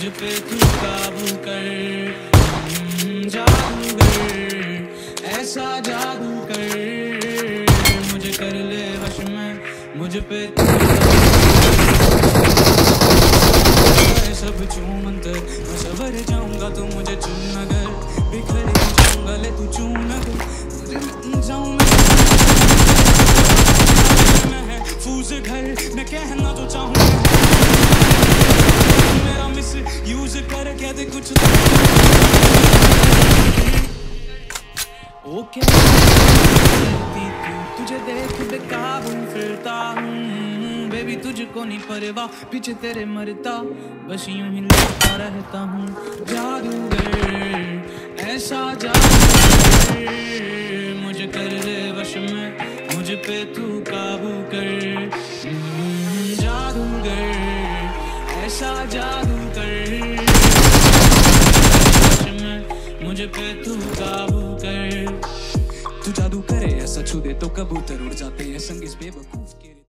मुझ पे तू काबू कर। हम्म, जादूगर, ऐसा जादू कर। मुझे कर ले वश में, मुझ पे तू सब मैं जाऊँगा, तू मुझे चुन अगर बिखर जाऊँगा, ले तू चून अगर जाऊँ मैं। घर कहना कुछ क्या करती तू? तुझे देख फिरता हूँ। बेबी, तुझको नहीं पीछे तेरे मरता, बस यूँ ही लगता रहता हूँ। जादूगर ऐसा जादूगर मुझे कर दे वश में, मुझ पे तू काबू कर। जादूगर ऐसा जादू कर वश में मुझ पे तू काबू कर। तू जादू करे, ऐसा छू दे तो कबूतर उड़ जाते हैं। संग इस बेवकूफ़ के